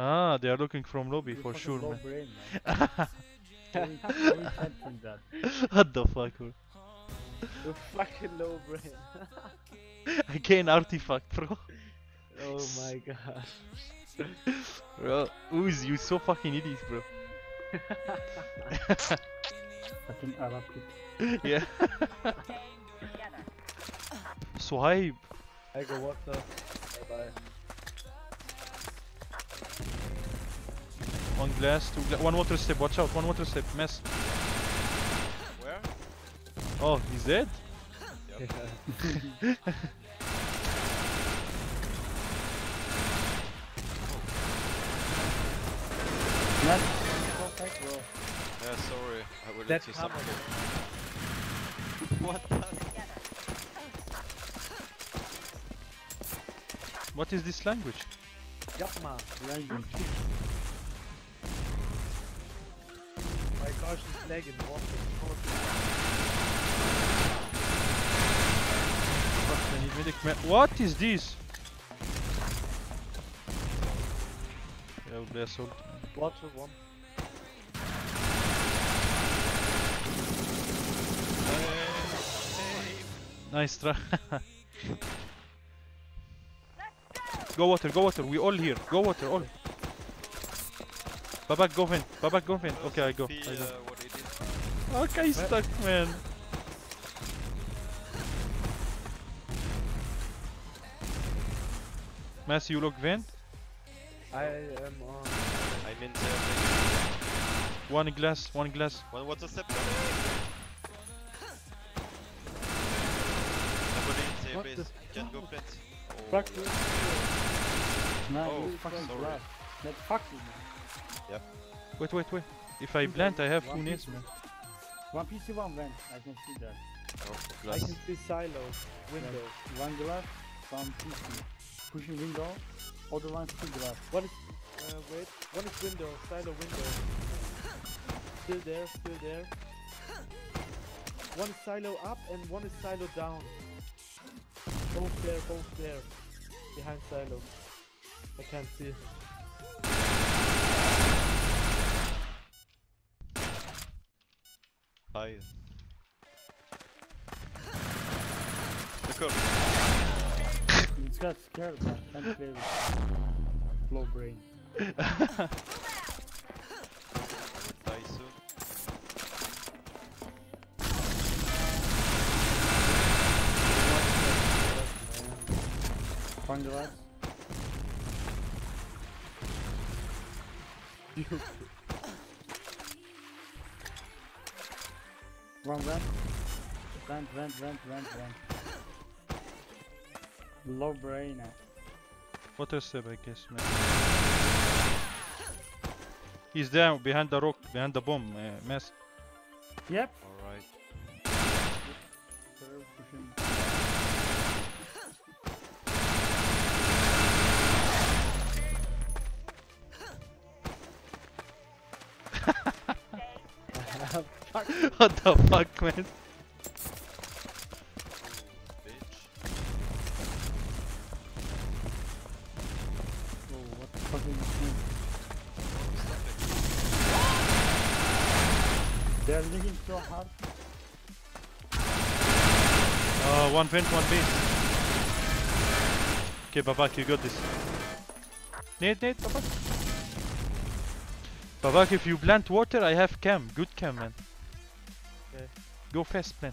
Ah, they are looking from lobby You for fucking sure, low man. brain, man. Why you- why you sensing that? what the fuck, bro? You fucking low brain. Again, artifact, bro. oh my god. Bro, Uzi, you so fucking idiot, bro. Fucking Arab kid. yeah. Swipe. I go what the? Bye bye. One glass, two gla one water step, watch out, one water step, mess. Where? Oh, he's dead? Yeah. Not perfect, bro. Yeah, sorry. I will let you hammer. something. What the? What is this language? Yapma. Language. My gosh, is lagging. What? Fuck, I need medic ma- What is this? Yeah, we'll assault. Watch one. Nice try. go water, go water, we all here. Go water, all. Babak, go vent. Babak, go vent. Okay, I go. I go. uh, what it is. Okay, stuck, man. Mass, you look vent. I am on. I'm in there. One glass, one glass. One water step. Nobody in safe What base. the Can go plant. Oh, Fuck you. No, Oh, you fucking sorry. glass. That fuck you, man. Wait, wait, wait. If I plant, I have two One nades, man. One PC, one vent. I can see that. Oh, I can see silo. Window. Like, one glass, one PC. Pushing window, other one still glass. What is? Uh, wait. One is window. Silo window. Still there. Still there. One is silo up and one is silo down. Both there. Both there. Behind silo. I can't see. Hi. Look up. It's got scared, man. Can't play with low brain. Die soon. One glass. One vent. Vent, vent, vent, vent, vent. Low brain. eh. Water step, I guess, man. He's there behind the rock, behind the bomb, uh, mess. Yep. Alright. They're what the fuck, man? Bitch. Oh, what the fuck is this? They're leaking so hard. Uh, one vent, one base. Okay, Babak, you got this. Nate, Nate, Babak. Babak, if you plant water, I have cam. Good cam, man. Okay. Go fast, man.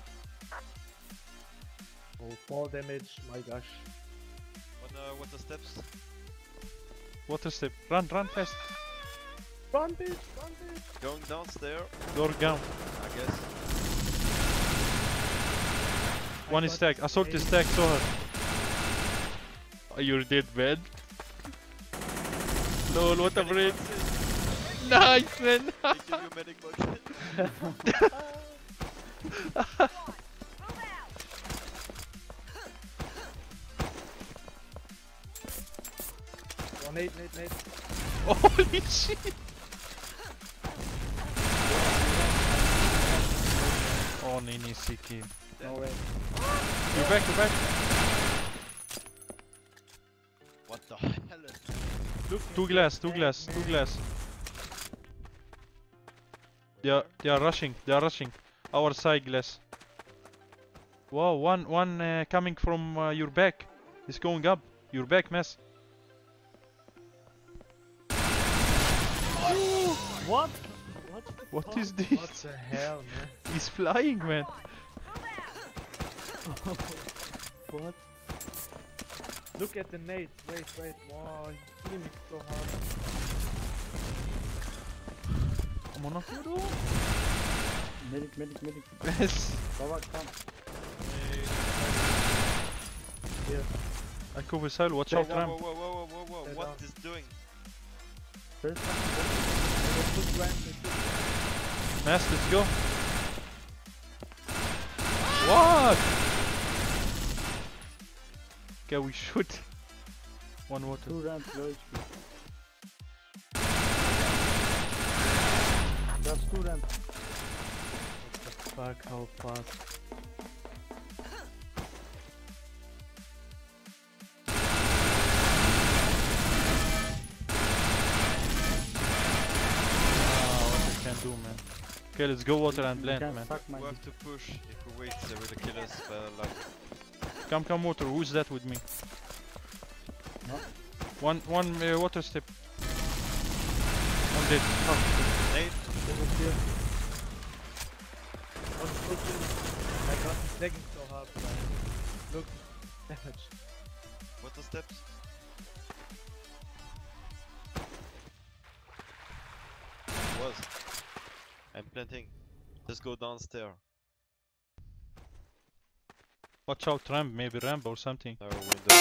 Oh, fall damage. My gosh. What, uh, water steps. Water step. Run, run fast. Run, bitch. Run, bitch. Going downstairs, Door down. I guess. One is stacked. Assault is stacked, so hard. Oh, you're dead, man. Lol, what a brain. Nice, man. One eight, eight, eight. Holy shit. Oh, Nini Siki. No way. You're back, you're back. What the hell is that? Looking Two glass, two glass, two glass. They are, they are rushing, they are rushing. Our side glass. Wow, one, one uh, coming from uh, your back. He's going up. Your back, mess. What? What? the What fuck? What this? the hell, man? He's flying, man. What? Look at the nades. Wait, wait. Wow, he's killing me so hard. Come on, Arturo. Medic, medic, medic. Yes. Baba, come. Here. I cover silo. Watch Whoa, out, whoa, ramp. whoa, whoa, whoa, whoa, whoa, Stay what down. is doing? First one. They put rank, they put- Mass, let's go. What? Okay, we shoot. One water. Two ramps, low HP. That's two ramps. Fuck, how fast. Ah, what I can do, man. Okay, let's go water and You plant, man. We have to push. If we wait, they will kill us. But like, Come, come, water. Who's that with me? No. One, one uh, water step. One dead. Nate, They will kill. Oh, look at My god, he's lagging so hard, man. Look, damage. what the steps? Was. I'm planting. Just go downstairs. Watch out, ramp. Maybe ramp or something. Our window.